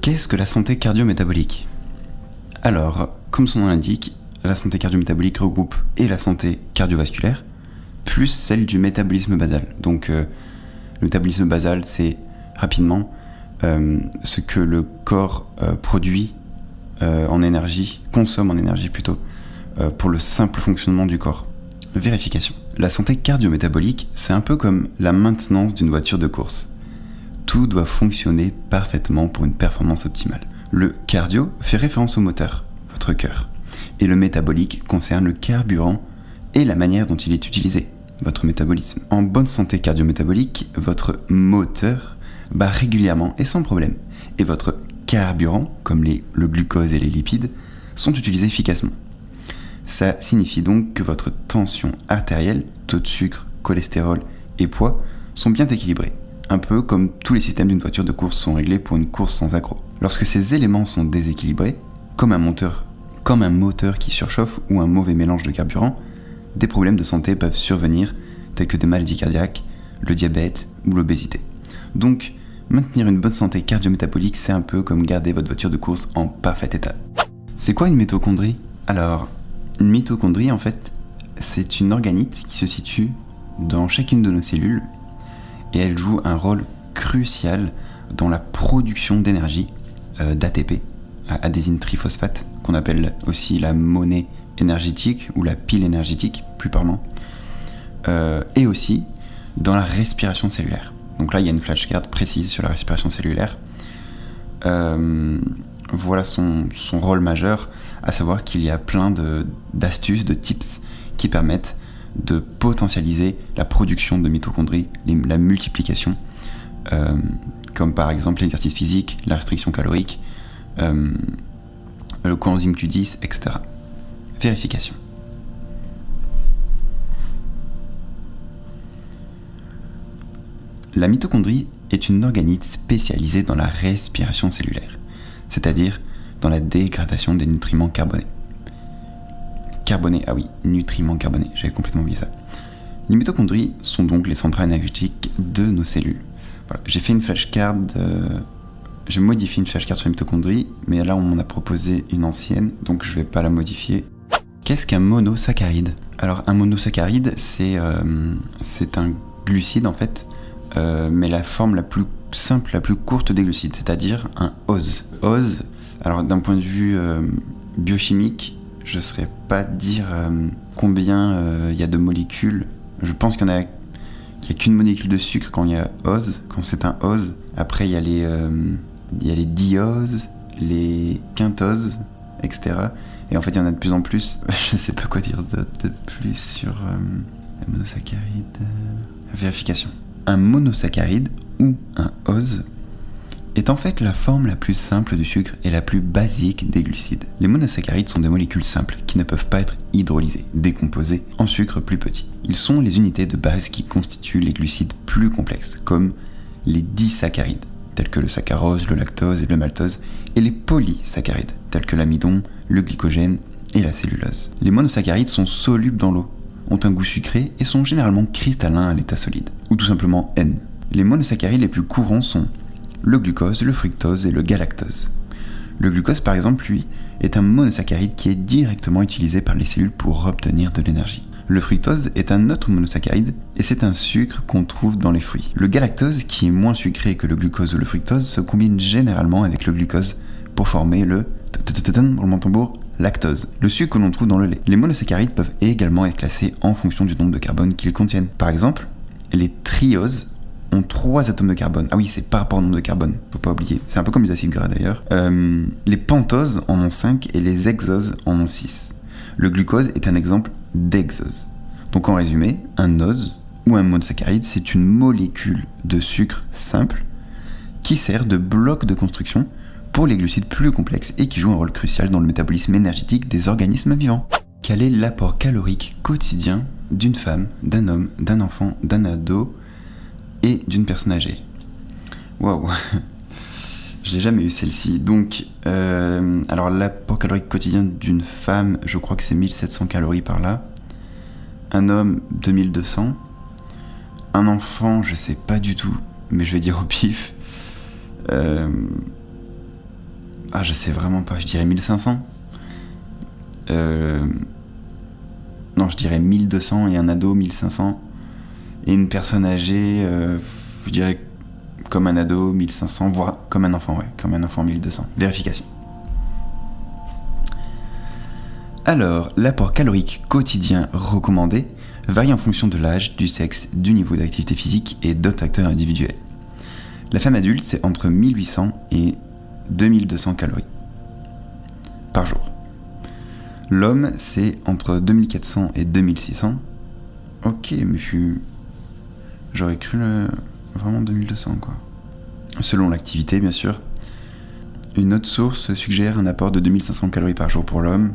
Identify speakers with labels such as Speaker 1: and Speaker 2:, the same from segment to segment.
Speaker 1: Qu'est-ce que la santé cardio-métabolique? Alors, comme son nom l'indique, la santé cardio-métabolique regroupe et la santé cardiovasculaire, plus celle du métabolisme basal. Donc, euh, le métabolisme basal, c'est rapidement euh, ce que le corps euh, produit en énergie, consomme en énergie plutôt, pour le simple fonctionnement du corps. Vérification. La santé cardio-métabolique, c'est un peu comme la maintenance d'une voiture de course tout doit fonctionner parfaitement pour une performance optimale. Le cardio fait référence au moteur, votre cœur, et le métabolique concerne le carburant et la manière dont il est utilisé, votre métabolisme. En bonne santé cardio-métabolique, votre moteur bat régulièrement et sans problème, et votre carburant, comme le glucose et les lipides, sont utilisés efficacement. Ça signifie donc que votre tension artérielle, taux de sucre, cholestérol et poids sont bien équilibrés un peu comme tous les systèmes d'une voiture de course sont réglés pour une course sans accroc. Lorsque ces éléments sont déséquilibrés, comme un moteur, comme un moteur qui surchauffe ou un mauvais mélange de carburant, des problèmes de santé peuvent survenir, tels que des maladies cardiaques, le diabète ou l'obésité. Donc, maintenir une bonne santé cardio-métabolique, c'est un peu comme garder votre voiture de course en parfait état. C'est quoi une mitochondrie? Alors, une mitochondrie, en fait, c'est une organite qui se situe dans chacune de nos cellules et elle joue un rôle crucial dans la production d'énergie euh, d'ATP, adésine triphosphate, qu'on appelle aussi la monnaie énergétique ou la pile énergétique, plus parlant, euh, et aussi dans la respiration cellulaire. Donc là, il y a une flashcard précise sur la respiration cellulaire. Euh, voilà son, son, rôle majeur, à savoir qu'il y a plein d'astuces, de tips qui permettent de potentialiser la production de mitochondries, la multiplication, euh, comme par exemple l'exercice physique, la restriction calorique, euh, le coenzyme Q10, etc. Vérification. La mitochondrie est une organite spécialisée dans la respiration cellulaire, c'est-à-dire dans la dégradation des nutriments carbonés carbonés. Ah oui, nutriments carbonés, j'avais complètement oublié ça. Les mitochondries sont donc les centrales énergétiques de nos cellules. J'ai fait une flashcard, euh, j'ai modifié une flashcard sur les mitochondries, mais là on m'en a proposé une ancienne, donc je vais pas la modifier. Qu'est-ce qu'un monosaccharide? Alors un monosaccharide, c'est euh, c'est un glucide en fait, euh, mais la forme la plus simple, la plus courte des glucides, c'est-à-dire un OZ. OZ, alors d'un point de vue biochimique, je ne saurais pas dire euh, combien euh, il y a de molécules. Je pense qu'il n'y a, qu'une molécule de sucre quand il y a OZ, quand c'est un OZ. Après, il y a les, euh, les dioses, les quintoses, etc. Et en fait, il y en a de plus en plus. je ne sais pas quoi dire de, plus sur la monosaccharide. Vérification. Un monosaccharide ou un OZ est en fait la forme la plus simple du sucre et la plus basique des glucides. Les monosaccharides sont des molécules simples qui ne peuvent pas être hydrolysées, décomposées en sucre plus petit. Ils sont les unités de base qui constituent les glucides plus complexes, comme les disaccharides, tels que le saccharose, le lactose et le maltose, et les polysaccharides, tels que l'amidon, le glycogène et la cellulose. Les monosaccharides sont solubles dans l'eau, ont un goût sucré et sont généralement cristallins à l'état solide, ou tout simplement N. Les monosaccharides les plus courants sont le glucose, le fructose et le galactose. Le glucose, par exemple, lui, est un monosaccharide qui est directement utilisé par les cellules pour obtenir de l'énergie. Le fructose est un autre monosaccharide et c'est un sucre qu'on trouve dans les fruits. Le galactose, qui est moins sucré que le glucose ou le fructose, se combine généralement avec le glucose pour former le lactose, le sucre que l'on trouve dans le lait. Les monosaccharides peuvent également être classés en fonction du nombre de carbone qu'ils contiennent. Par exemple, les trioses ont trois atomes de carbone. Ah oui, c'est par rapport au nombre de carbone, faut pas oublier. C'est un peu comme les acides gras d'ailleurs. Euh, les pentoses en ont 5 et les hexoses en ont 6. Le glucose est un exemple d'hexose. Donc en résumé, un ose ou un monosaccharide, c'est une molécule de sucre simple qui sert de bloc de construction pour les glucides plus complexes et qui joue un rôle crucial dans le métabolisme énergétique des organismes vivants. Quel est l'apport calorique quotidien d'une femme, d'un homme, d'un enfant, d'un ado et d'une personne âgée. Waouh Je n'ai jamais eu celle-ci. Donc, euh, alors l'apport calorique quotidien d'une femme, je crois que c'est 1700 calories par là. Un homme, 2200. un enfant, je sais pas du tout, mais je vais dire au pif. Euh, ah, je sais vraiment pas, je dirais 1500. Euh, non, je dirais 1200 et un ado 1500. Et une personne âgée, euh, je dirais comme un ado 1500, voire comme un enfant, ouais, comme un enfant 1200. Vérification. Alors, l'apport calorique quotidien recommandé varie en fonction de l'âge, du sexe, du niveau d'activité physique et d'autres facteurs individuels. La femme adulte, c'est entre 1800 et 2200 calories par jour. L'homme, c'est entre 2400 et 2600. Ok, mais je suis... J'aurais cru vraiment 2200, quoi. Selon l'activité, bien sûr. Une autre source suggère un apport de 2500 calories par jour pour l'homme.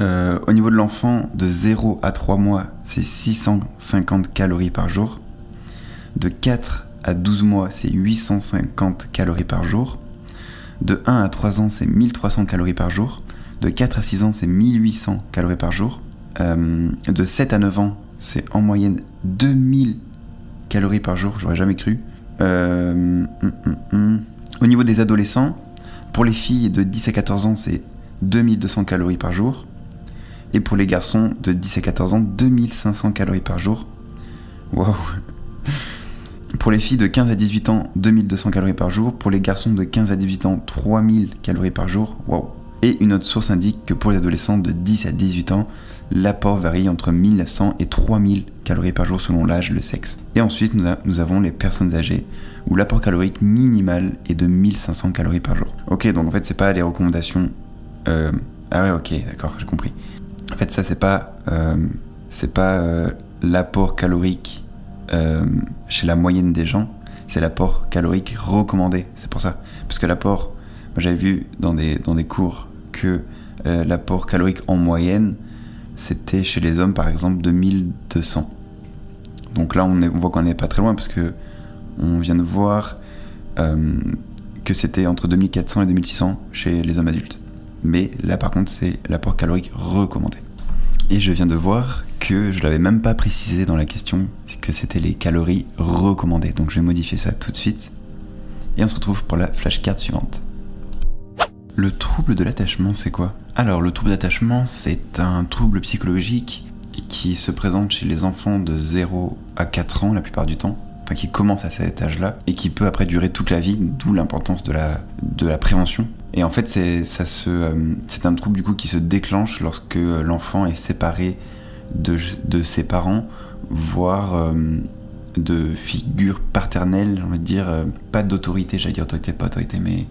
Speaker 1: Euh, au niveau de l'enfant, de 0 à 3 mois, c'est 650 calories par jour. De 4 à 12 mois, c'est 850 calories par jour. De 1 à 3 ans, c'est 1300 calories par jour. De 4 à 6 ans, c'est 1800 calories par jour. Euh, de 7 à 9 ans, c'est en moyenne 2000 calories par jour, j'aurais jamais cru. Euh, hum, hum, hum. Au niveau des adolescents, pour les filles de 10 à 14 ans, c'est 2200 calories par jour. Et pour les garçons de 10 à 14 ans, 2500 calories par jour. Waouh Pour les filles de 15 à 18 ans, 2200 calories par jour. Pour les garçons de 15 à 18 ans, 3000 calories par jour. Waouh Et une autre source indique que pour les adolescents de 10 à 18 ans, l'apport varie entre 1900 et 3000 calories par jour selon l'âge, le sexe. Et ensuite, nous, avons les personnes âgées, où l'apport calorique minimal est de 1500 calories par jour. Ok, donc en fait, c'est pas les recommandations. Euh... Ah ouais, ok, d'accord, j'ai compris. En fait, ça, c'est pas, euh, c'est pas euh, l'apport calorique chez la moyenne des gens, c'est l'apport calorique recommandé. C'est pour ça. Parce que l'apport, j'avais vu dans des, dans des cours que l'apport calorique en moyenne, c'était chez les hommes par exemple de 1200. Donc là, on, voit qu'on n'est pas très loin parce que on vient de voir que c'était entre 2400 et 2600 chez les hommes adultes. Mais là, par contre, c'est l'apport calorique recommandé. Et je viens de voir que je l'avais même pas précisé dans la question, que c'était les calories recommandées. Donc je vais modifier ça tout de suite. Et on se retrouve pour la flashcard suivante. Le trouble de l'attachement, c'est quoi? Alors, le trouble d'attachement, c'est un trouble psychologique qui se présente chez les enfants de 0 à 4 ans la plupart du temps enfin qui commence à cet âge-là et qui peut après durer toute la vie, d'où l'importance de la, de la prévention. Et en fait, c'est, euh, un trouble du coup qui se déclenche lorsque l'enfant est séparé de, ses parents, voire euh, de figures paternelles, on va dire, euh, pas d'autorité, j'allais dire autorité, pas autorité, mais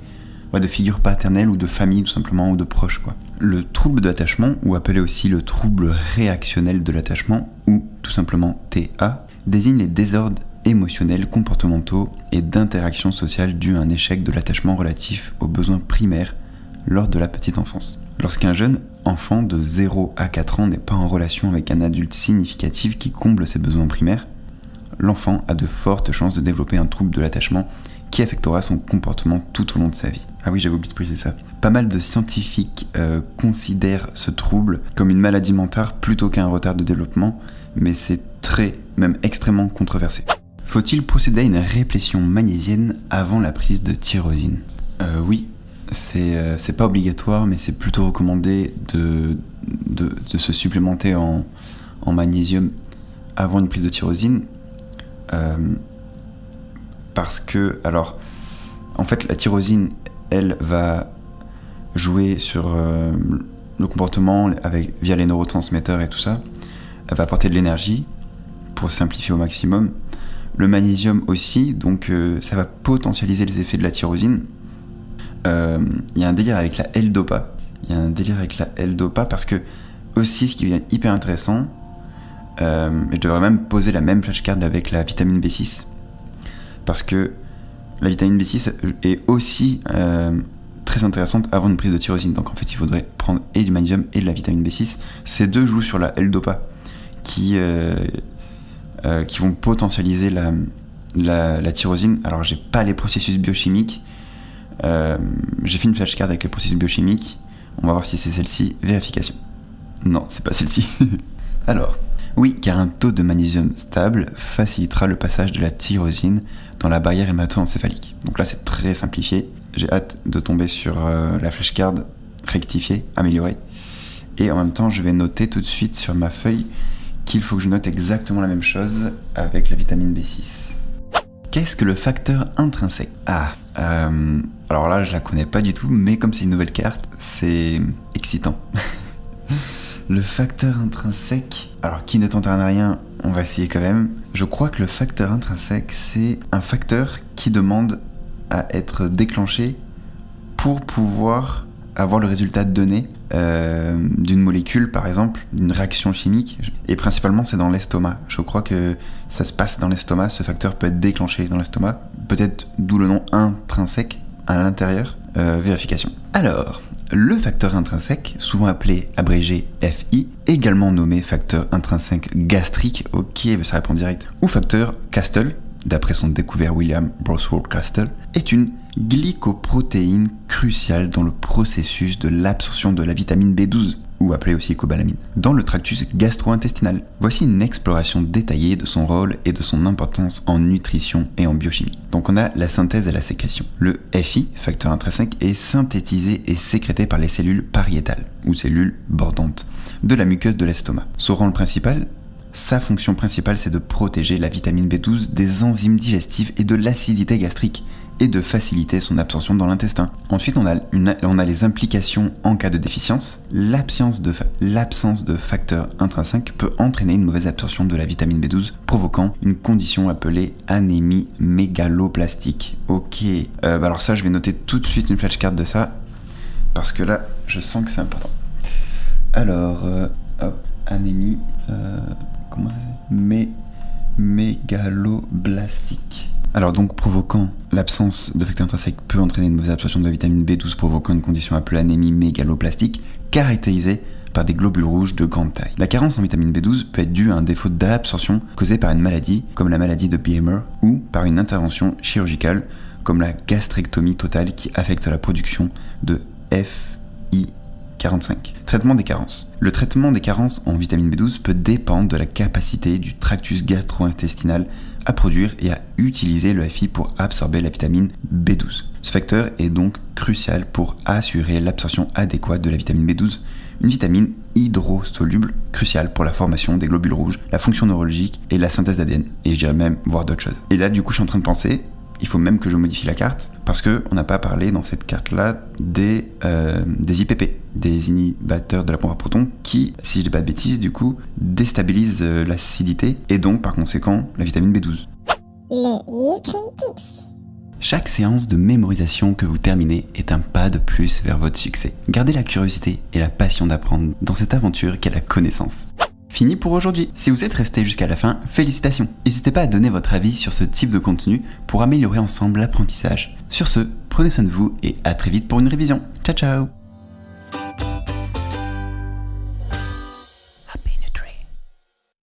Speaker 1: de figures paternelles ou de famille tout simplement, ou de proches quoi. Le trouble d'attachement, ou appelé aussi le trouble réactionnel de l'attachement, ou tout simplement TA, désigne les désordres émotionnels, comportementaux et d'interaction sociale dus à un échec de l'attachement relatif aux besoins primaires lors de la petite enfance. Lorsqu'un jeune enfant de 0 à 4 ans n'est pas en relation avec un adulte significatif qui comble ses besoins primaires, l'enfant a de fortes chances de développer un trouble de l'attachement qui affectera son comportement tout au long de sa vie. Ah oui, j'avais oublié de préciser ça. Pas mal de scientifiques euh, considèrent ce trouble comme une maladie mentale plutôt qu'un retard de développement, mais c'est très, même extrêmement controversé. Faut-il procéder à une réplétion magnésienne avant la prise de tyrosine? Euh, Oui, euh, c'est pas obligatoire, mais c'est plutôt recommandé de, de, se supplémenter en, en, magnésium avant une prise de tyrosine. Parce que, alors, en fait, la tyrosine, elle va jouer sur euh, le comportement avec, via les neurotransmetteurs et tout ça. Elle va apporter de l'énergie pour simplifier au maximum le magnésium aussi, donc euh, ça va potentialiser les effets de la tyrosine. Il euh, y a un délire avec la L-Dopa. Il y a un délire avec la L-Dopa parce que, aussi, ce qui est hyper intéressant, je devrais même poser la même flashcard avec la vitamine B6. Parce que la vitamine B6 est aussi très intéressante avant une prise de tyrosine. Donc en fait, il faudrait prendre et du magnésium et de la vitamine B6. Ces deux jouent sur la L-Dopa qui euh, qui vont potentialiser la, la, tyrosine. Alors, j'ai pas les processus biochimiques. Euh, j'ai fait une flashcard avec les processus biochimiques. On va voir si c'est celle-ci. Vérification. Non, c'est pas celle-ci. Alors, Oui, car un taux de magnésium stable facilitera le passage de la tyrosine dans la barrière hémato-encéphalique. Donc là, c'est très simplifié. J'ai hâte de tomber sur euh, la flashcard rectifiée, améliorée. Et en même temps, je vais noter tout de suite sur ma feuille qu'il faut que je note exactement la même chose avec la vitamine B6. Qu'est-ce que le facteur intrinsèque? Ah, euh, alors là, je la connais pas du tout, mais comme c'est une nouvelle carte, c'est excitant. le facteur intrinsèque, alors qui ne tente à rien, on va essayer quand même. Je crois que le facteur intrinsèque, c'est un facteur qui demande à être déclenché pour pouvoir avoir le résultat donné euh, d'une molécule, par exemple, d'une réaction chimique. Et principalement, c'est dans l'estomac. Je crois que ça se passe dans l'estomac. Ce facteur peut être déclenché dans l'estomac. Peut-être d'où le nom intrinsèque à l'intérieur. Euh, vérification. Alors, le facteur intrinsèque, souvent appelé abrégé FI, également nommé facteur intrinsèque gastrique, ok, ça répond direct, ou facteur Castle, d'après son découvert William Brosworth Castle, est une glycoprotéine cruciale dans le processus de l'absorption de la vitamine B12, ou appelée aussi cobalamine, dans le tractus gastro-intestinal. Voici une exploration détaillée de son rôle et de son importance en nutrition et en biochimie. Donc on a la synthèse et la sécrétion. Le FI, facteur intrinsèque, est synthétisé et sécrété par les cellules pariétales, ou cellules bordantes, de la muqueuse de l'estomac. Son rôle principal sa fonction principale, c'est de protéger la vitamine B12 des enzymes digestives et de l'acidité gastrique et de faciliter son absorption dans l'intestin. Ensuite, on a, on a, les implications en cas de déficience. L'absence de, de facteurs intrinsèques peut entraîner une mauvaise absorption de la vitamine B12, provoquant une condition appelée anémie mégaloplastique. Ok, euh, bah alors ça, je vais noter tout de suite une flashcard de ça, parce que là, je sens que c'est important. Alors, euh, hop, anémie... Euh, comment Mé mégaloblastique. Alors donc provoquant l'absence de facteurs intrinsèques peut entraîner une mauvaise absorption de vitamine B12 provoquant une condition appelée anémie mégaloplastique caractérisée par des globules rouges de grande taille. La carence en vitamine B12 peut être due à un défaut d'absorption causé par une maladie comme la maladie de Biemer ou par une intervention chirurgicale comme la gastrectomie totale qui affecte la production de FI 45. Traitement des carences. Le traitement des carences en vitamine B12 peut dépendre de la capacité du tractus gastro-intestinal à produire et à utiliser le FI pour absorber la vitamine B12. Ce facteur est donc crucial pour assurer l'absorption adéquate de la vitamine B12, une vitamine hydrosoluble cruciale pour la formation des globules rouges, la fonction neurologique et la synthèse d'ADN, et je dirais même voir d'autres choses. Et là, du coup, je suis en train de penser, il faut même que je modifie la carte parce qu'on n'a pas parlé dans cette carte-là des, euh, des IPP, des inhibiteurs de la pompe à protons qui, si je dis pas de bêtises, du coup, déstabilisent euh, l'acidité et donc par conséquent la vitamine B12. Chaque séance de mémorisation que vous terminez est un pas de plus vers votre succès. Gardez la curiosité et la passion d'apprendre dans cette aventure qu'est la connaissance fini pour aujourd'hui. Si vous êtes resté jusqu'à la fin, félicitations. N'hésitez pas à donner votre avis sur ce type de contenu pour améliorer ensemble l'apprentissage. Sur ce, prenez soin de vous et à très vite pour une révision. Ciao ciao